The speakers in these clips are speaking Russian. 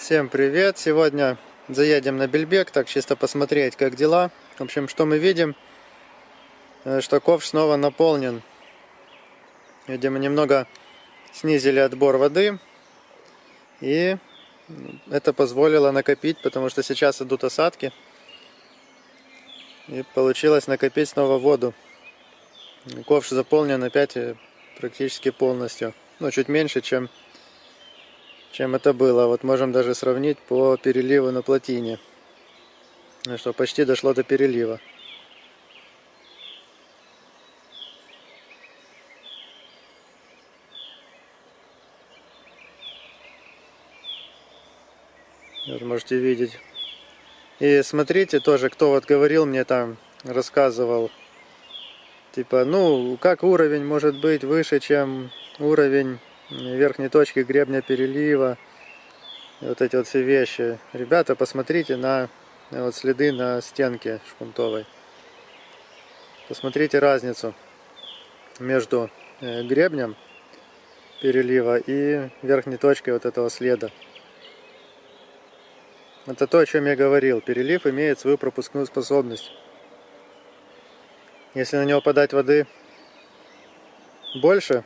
Всем привет! Сегодня заедем на Бельбек, так чисто посмотреть, как дела. В общем, что мы видим? Э, что ковш снова наполнен. Видимо, немного снизили отбор воды. И это позволило накопить, потому что сейчас идут осадки. И получилось накопить снова воду. Ковш заполнен опять э, практически полностью. Ну, чуть меньше, чем чем это было. Вот можем даже сравнить по переливу на плотине. Ну что, почти дошло до перелива. Вот можете видеть. И смотрите тоже, кто вот говорил мне там, рассказывал, типа, ну, как уровень может быть выше, чем уровень верхней точки гребня перелива. Вот эти вот все вещи. Ребята, посмотрите на вот следы на стенке шпунтовой. Посмотрите разницу между э, гребнем перелива и верхней точкой вот этого следа. Это то, о чем я говорил. Перелив имеет свою пропускную способность. Если на него подать воды больше,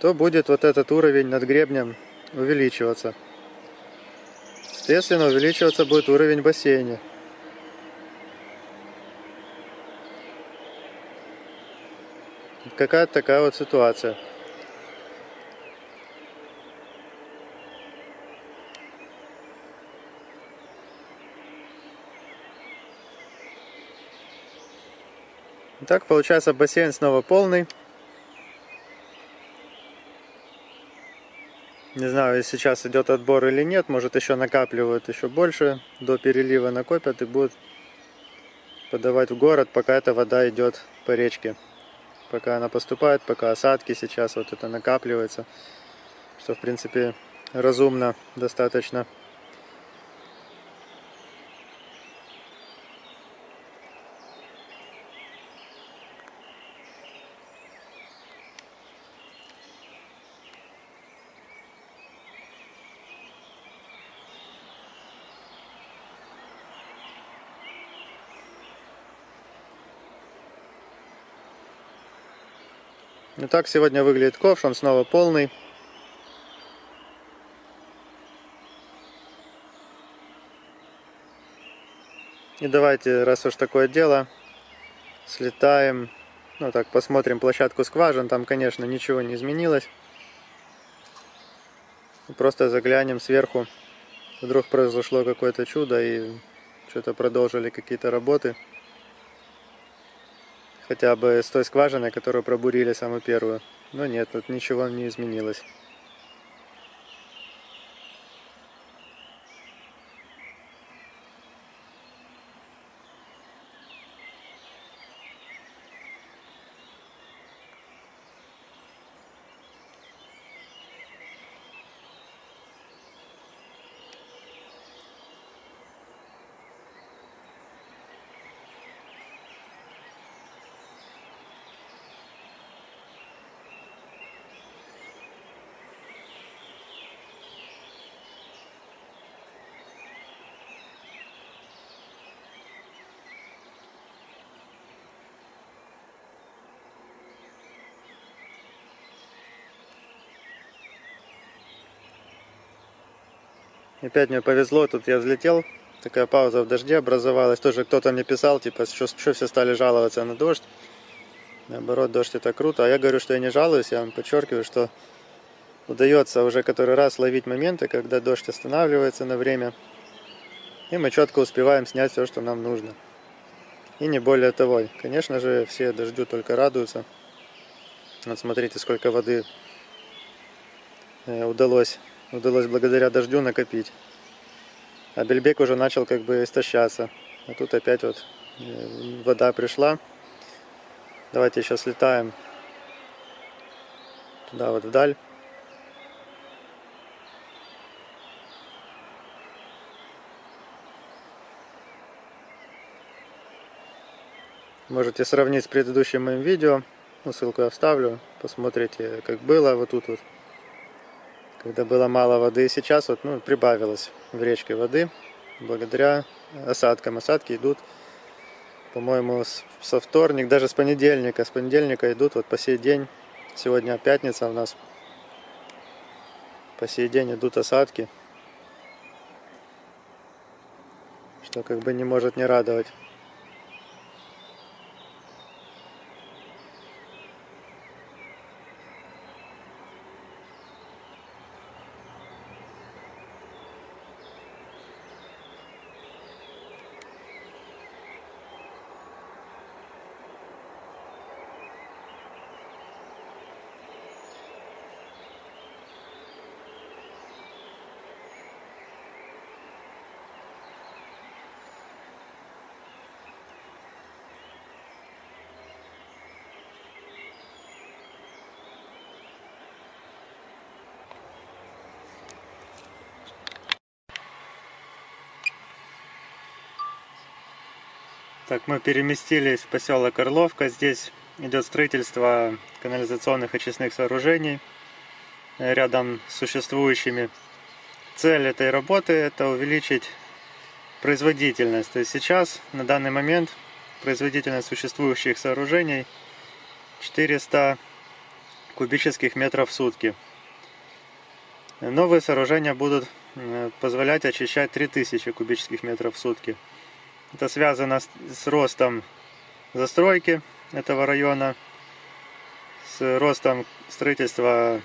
то будет вот этот уровень над гребнем увеличиваться. Соответственно, увеличиваться будет уровень бассейна. Какая-то такая вот ситуация. Так, получается бассейн снова полный. Не знаю, сейчас идет отбор или нет, может еще накапливают еще больше, до перелива накопят и будут подавать в город, пока эта вода идет по речке. Пока она поступает, пока осадки сейчас вот это накапливается, что в принципе разумно достаточно. Ну так сегодня выглядит ковш, он снова полный. И давайте, раз уж такое дело, слетаем, ну так, посмотрим площадку скважин, там, конечно, ничего не изменилось. Просто заглянем сверху, вдруг произошло какое-то чудо и что-то продолжили какие-то работы хотя бы с той скважины, которую пробурили самую первую. Но нет, тут ничего не изменилось. Опять мне повезло, тут я взлетел, такая пауза в дожде образовалась. Тоже кто-то мне писал, типа, что, что все стали жаловаться на дождь. Наоборот, дождь это круто. А я говорю, что я не жалуюсь, я вам подчеркиваю, что удается уже который раз ловить моменты, когда дождь останавливается на время. И мы четко успеваем снять все, что нам нужно. И не более того. Конечно же, все дождю только радуются. Вот смотрите, сколько воды э, удалось удалось благодаря дождю накопить. А бельбек уже начал как бы истощаться. А тут опять вот э, вода пришла. Давайте сейчас летаем туда вот вдаль. Можете сравнить с предыдущим моим видео. Ну, ссылку я вставлю. Посмотрите, как было вот тут вот. Когда было мало воды. Сейчас вот, ну, прибавилось в речке воды благодаря осадкам. Осадки идут, по-моему, со вторник, даже с понедельника. С понедельника идут вот по сей день. Сегодня пятница у нас. По сей день идут осадки. Что как бы не может не радовать. Так, мы переместились в поселок Орловка. Здесь идет строительство канализационных очистных сооружений э, рядом с существующими. Цель этой работы это увеличить производительность. То есть сейчас, на данный момент, производительность существующих сооружений 400 кубических метров в сутки. Новые сооружения будут э, позволять очищать 3000 кубических метров в сутки. Это связано с ростом застройки этого района, с ростом строительства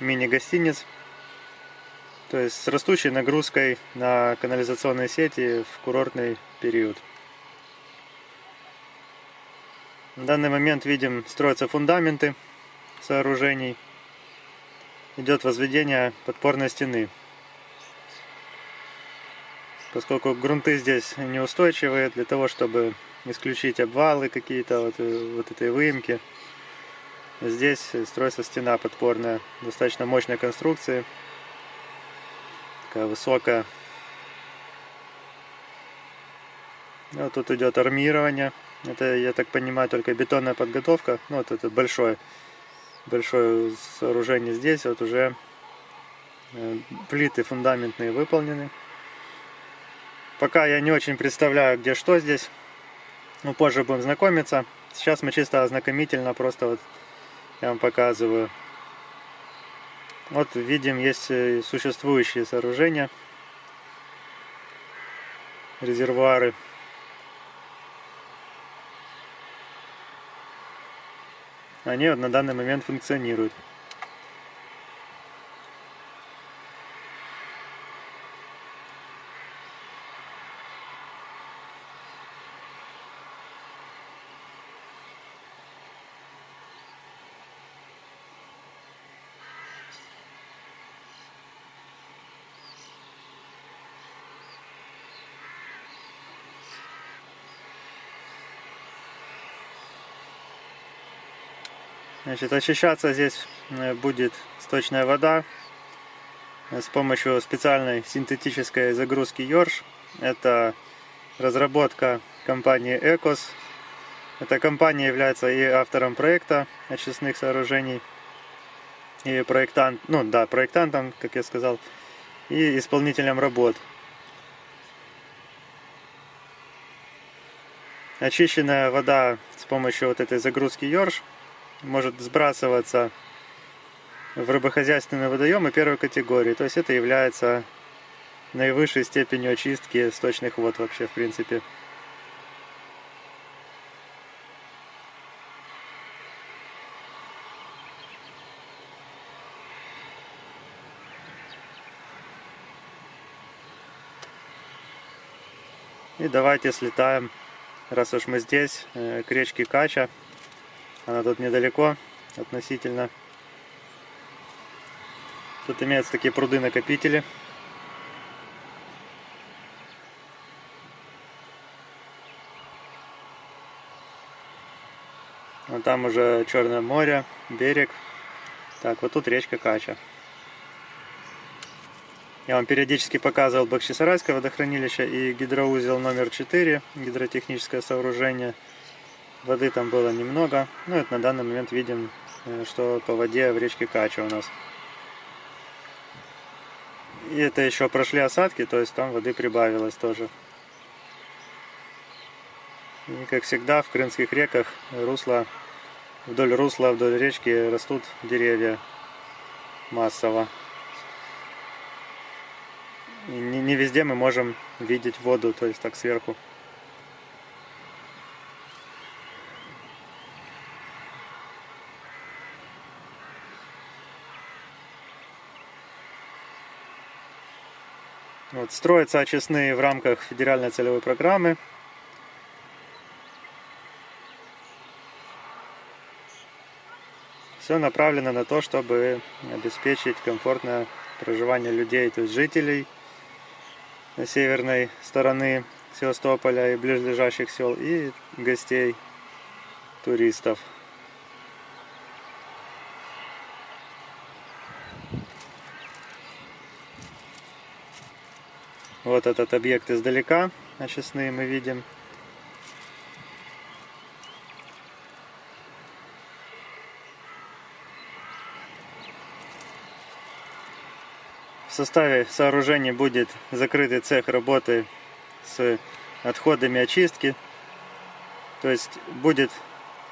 мини-гостиниц, то есть с растущей нагрузкой на канализационные сети в курортный период. В данный момент видим строятся фундаменты сооружений, идет возведение подпорной стены поскольку грунты здесь неустойчивые, для того, чтобы исключить обвалы какие-то, вот, э, вот этой выемки. Здесь строится стена подпорная, достаточно мощной конструкции, такая высокая. Вот тут идет армирование, это, я так понимаю, только бетонная подготовка, ну вот это большое, большое сооружение здесь, вот уже э, плиты фундаментные выполнены. Пока я не очень представляю, где что здесь. Ну, позже будем знакомиться. Сейчас мы чисто ознакомительно, просто вот я вам показываю. Вот видим, есть э, существующие сооружения. Резервуары. Они вот на данный момент функционируют. Значит, очищаться здесь э, будет сточная вода с помощью специальной синтетической загрузки Йорш. Это разработка компании Экос. Эта компания является и автором проекта очистных сооружений, и проектант, ну да, проектантом, как я сказал, и исполнителем работ. Очищенная вода с помощью вот этой загрузки Йорш может сбрасываться в рыбохозяйственные водоемы первой категории. То есть это является наивысшей степенью очистки сточных вод вообще в принципе. И давайте слетаем, раз уж мы здесь, э, к речке Кача. Она тут недалеко относительно. Тут имеются такие пруды-накопители. Вот там уже Черное море, берег. Так, вот тут речка Кача. Я вам периодически показывал Бахчисарайское водохранилище и гидроузел номер 4, гидротехническое сооружение – Воды там было немного. Ну, это на данный момент видим, э, что по воде в речке Кача у нас. И это еще прошли осадки, то есть там воды прибавилось тоже. И, как всегда, в крымских реках русло, вдоль русла, вдоль речки растут деревья массово. И не, не везде мы можем видеть воду, то есть так сверху. Вот, строятся очистные в рамках федеральной целевой программы. Все направлено на то, чтобы обеспечить комфортное проживание людей, то есть жителей северной стороны Севастополя и ближайших сел, и гостей, туристов. Вот этот объект издалека, очистные мы видим. В составе сооружения будет закрытый цех работы с отходами очистки. То есть будет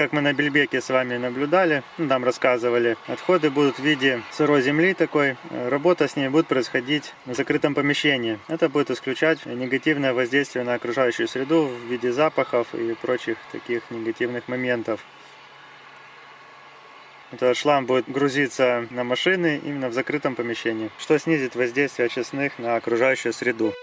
как мы на Бельбеке с вами наблюдали, ну, нам рассказывали, отходы будут в виде сырой земли такой, работа с ней будет происходить в закрытом помещении. Это будет исключать негативное воздействие на окружающую среду в виде запахов и прочих таких негативных моментов. Этот шлам будет грузиться на машины именно в закрытом помещении, что снизит воздействие очистных на окружающую среду.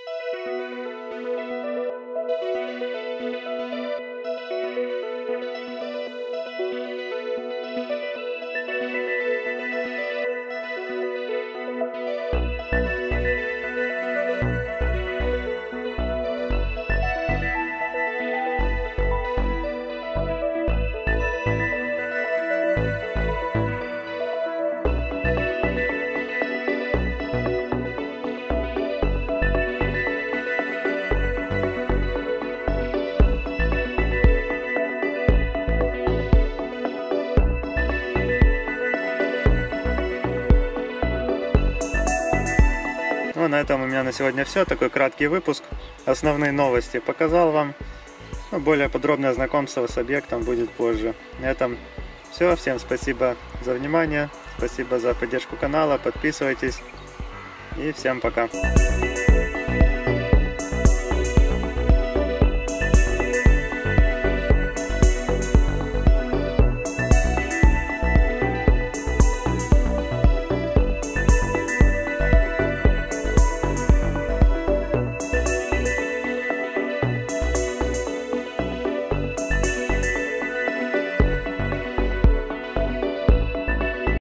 Ну, на этом у меня на сегодня все. Такой краткий выпуск. Основные новости показал вам. Ну, более подробное знакомство с объектом будет позже. На этом все. Всем спасибо за внимание. Спасибо за поддержку канала. Подписывайтесь. И всем пока.